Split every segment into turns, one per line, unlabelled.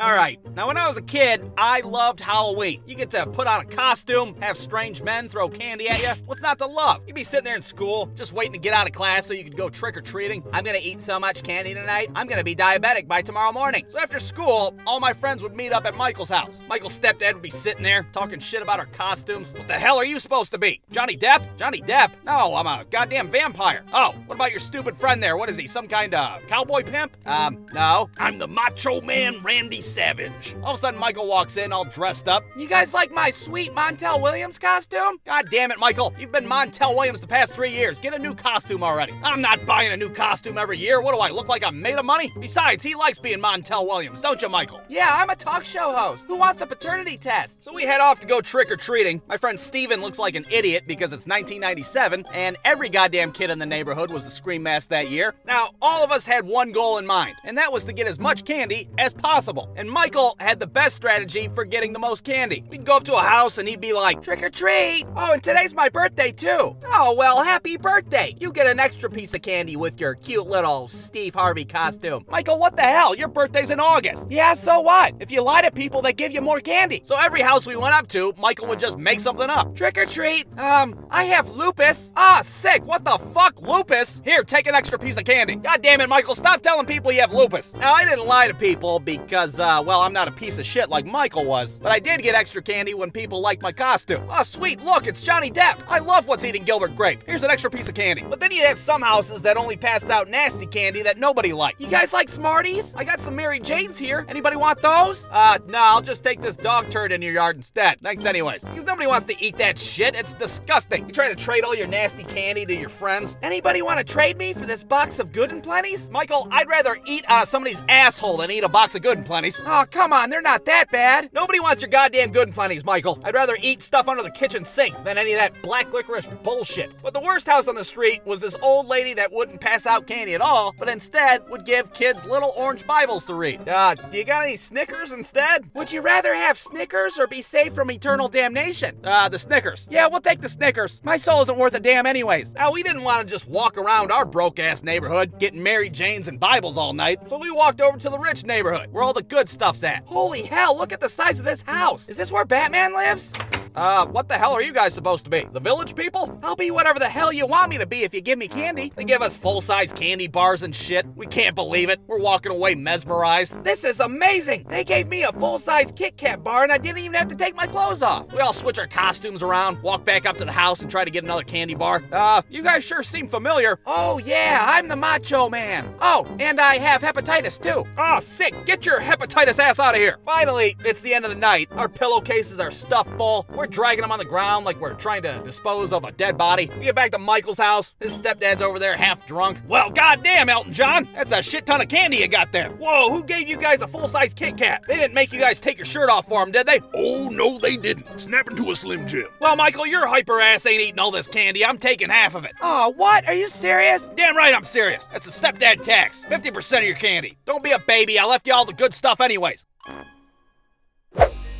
All right, now when I was a kid, I loved Halloween. You get to put on a costume, have strange men throw candy at you. What's not to love? You'd be sitting there in school, just waiting to get out of class so you could go trick or treating. I'm gonna eat so much candy tonight, I'm gonna be diabetic by tomorrow morning. So after school, all my friends would meet up at Michael's house. Michael's stepdad would be sitting there talking shit about our costumes. What the hell are you supposed to be? Johnny Depp? Johnny Depp? No, I'm a goddamn vampire. Oh, what about your stupid friend there? What is he, some kind of cowboy pimp? Um, no. I'm the macho man, Randy Savage. All of a sudden, Michael walks in all dressed up. You guys like my sweet Montel Williams costume? God damn it, Michael. You've been Montel Williams the past three years. Get a new costume already. I'm not buying a new costume every year. What do I look like? I'm made of money? Besides, he likes being Montel Williams, don't you, Michael? Yeah, I'm a talk show host. Who wants a paternity test? So we head off to go trick or treating. My friend Steven looks like an idiot because it's 1997 and every goddamn kid in the neighborhood was the Scream Mask that year. Now, all of us had one goal in mind, and that was to get as much candy as possible. And Michael had the best strategy for getting the most candy. We'd go up to a house and he'd be like, trick or treat. Oh, and today's my birthday too. Oh, well, happy birthday. You get an extra piece of candy with your cute little Steve Harvey costume. Michael, what the hell? Your birthday's in August. Yeah, so what? If you lie to people, they give you more candy. So every house we went up to, Michael would just make something up. Trick or treat. Um, I have lupus. Ah, sick. What the fuck, lupus? Here, take an extra piece of candy. God damn it, Michael, stop telling people you have lupus. Now, I didn't lie to people because, uh, well, I'm not a piece of shit like Michael was, but I did get extra candy when people liked my costume. Oh, sweet, look, it's Johnny Depp. I love what's eating Gilbert Grape. Here's an extra piece of candy. But then you'd have some houses that only passed out nasty candy that nobody liked. You guys like Smarties? I got some Mary Janes here. Anybody want those? Uh, no, I'll just take this dog turd in your yard instead. Thanks anyways. Because nobody wants to eat that shit. It's disgusting. You try to trade all your nasty candy to your friends. Anybody want to trade me for this box of Good and Plenties? Michael, I'd rather eat out of somebody's asshole than eat a box of Good and Plenties. Oh, come on, they're not that bad. Nobody wants your goddamn Good and Plenties, Michael. I'd rather eat stuff under the kitchen sink than any of that black licorice bullshit. But the worst house on the street was this old lady that wouldn't pass out candy at all, but instead would give kids little orange Bibles to read. Uh, do you got any Snickers instead? Would you rather have Snickers or be saved from eternal damnation? Uh, the Snickers. Yeah, we'll take the Snickers. My soul isn't worth a damn anyways. Now, we didn't want to just walk around our broke-ass neighborhood getting Mary Janes and Bibles all night, so we walked over to the rich neighborhood, where all the good stuff's at. Holy hell, look at the size of this house. Is this where Batman lives? Uh, what the hell are you guys supposed to be? The village people? I'll be whatever the hell you want me to be if you give me candy. They give us full-size candy bars and shit. We can't believe it. We're walking away mesmerized. This is amazing. They gave me a full-size Kit Kat bar and I didn't even have to take my clothes off. We all switch our costumes around, walk back up to the house and try to get another candy bar. Uh, you guys sure seem familiar. Oh yeah, I'm the Macho Man. Oh, and I have hepatitis too. Oh, sick. Get your hepatitis ass out of here. Finally, it's the end of the night. Our pillowcases are stuffed full. We're dragging him on the ground like we're trying to dispose of a dead body. We get back to Michael's house. His stepdad's over there half drunk. Well, goddamn, Elton John. That's a shit ton of candy you got there. Whoa, who gave you guys a full-size Kit Kat? They didn't make you guys take your shirt off for them, did they?
Oh, no, they didn't. Snap into a Slim Jim.
Well, Michael, your hyper ass ain't eating all this candy. I'm taking half of it. Oh, what? Are you serious? Damn right I'm serious. That's a stepdad tax. 50% of your candy. Don't be a baby. I left you all the good stuff anyways.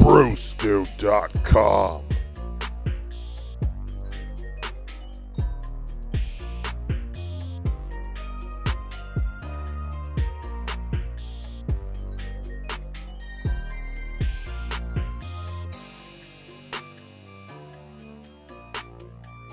Brewstew.com.